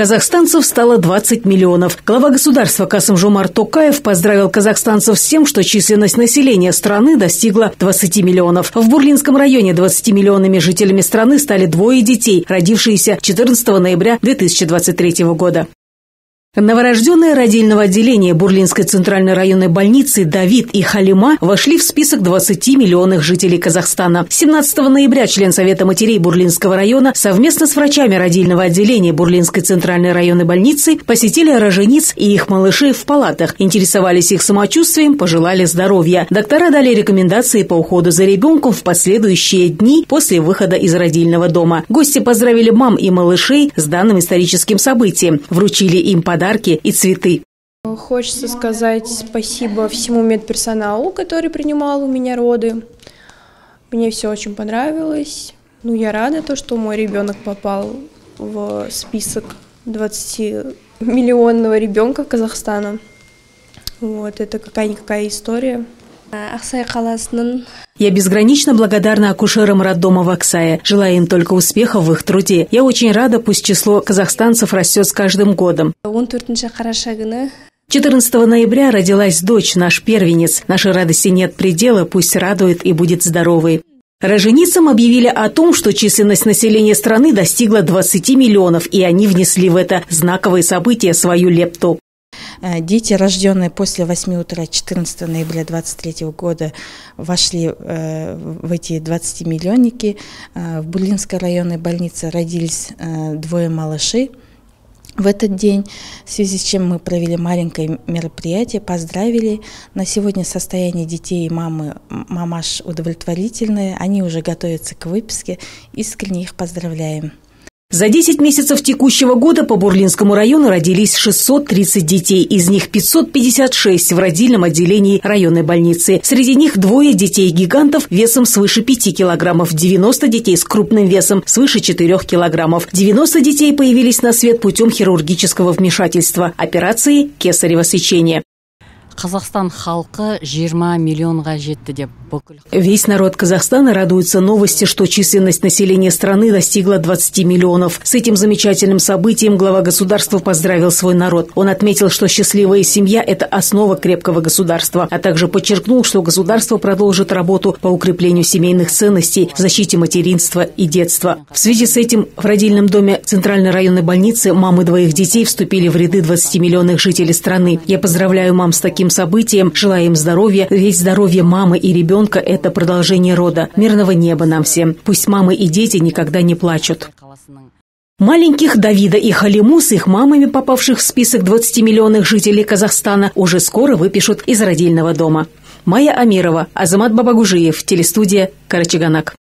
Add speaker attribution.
Speaker 1: Казахстанцев стало 20 миллионов. Глава государства Касым-Жомар Токаев поздравил казахстанцев с тем, что численность населения страны достигла 20 миллионов. В Бурлинском районе 20 миллионами жителями страны стали двое детей, родившиеся 14 ноября 2023 года. Новорожденные родильного отделения Бурлинской центральной районной больницы Давид и Халима вошли в список 20 миллионных жителей Казахстана. 17 ноября член Совета матерей Бурлинского района совместно с врачами родильного отделения Бурлинской центральной районной больницы посетили рожениц и их малышей в палатах, интересовались их самочувствием, пожелали здоровья. Доктора дали рекомендации по уходу за ребенком в последующие дни после выхода из родильного дома. Гости поздравили мам и малышей с данным историческим событием, вручили им подарки подарки и цветы.
Speaker 2: Хочется сказать спасибо всему медперсоналу, который принимал у меня роды. Мне все очень понравилось. Ну, я рада, то, что мой ребенок попал в список 20-миллионного ребенка Казахстана. Вот, это какая-никакая история.
Speaker 1: Қаласының я безгранично благодарна акушерам роддома в Аксае. Желаю им только успехов в их труде. Я очень рада, пусть число казахстанцев растет с каждым годом. 14 ноября родилась дочь, наш первенец. Нашей радости нет предела, пусть радует и будет здоровой. Роженицам объявили о том, что численность населения страны достигла 20 миллионов, и они внесли в это знаковое событие свою лепту.
Speaker 3: Э, дети, рожденные после 8 утра 14 ноября 2023 года, вошли э, в эти 20-миллионники. Э, в Бурлинской районной больнице родились двое малышей. В этот день, в связи с чем мы провели маленькое мероприятие, поздравили. На сегодня состояние детей и мамы, мамаш удовлетворительное. Они уже готовятся к выписке. Искренне их поздравляем.
Speaker 1: За 10 месяцев текущего года по Бурлинскому району родились 630 детей, из них 556 в родильном отделении районной больницы. Среди них двое детей-гигантов весом свыше 5 килограммов, 90 детей с крупным весом свыше 4 килограммов. 90 детей появились на свет путем хирургического вмешательства, операции кесарево сечения.
Speaker 4: Қазақстан халқы 20 миллионға жетті деп
Speaker 1: Весь народ Казахстана радуется новости, что численность населения страны достигла 20 миллионов. С этим замечательным событием глава государства поздравил свой народ. Он отметил, что счастливая семья – это основа крепкого государства, а также подчеркнул, что государство продолжит работу по укреплению семейных ценностей, защите материнства и детства. В связи с этим в родильном доме Центральной районной больницы мамы двоих детей вступили в ряды 20-миллионных жителей страны. Я поздравляю мам с таким событием, желаю им здоровья, ведь здоровье мамы и ребенка это продолжение рода. Мирного неба нам всем. Пусть мамы и дети никогда не плачут. Маленьких Давида и Халиму с их мамами, попавших в список 20 миллионных жителей Казахстана, уже скоро выпишут из родильного дома. Майя Амирова, Азамат Бабагужиев, телестудия «Карачаганак».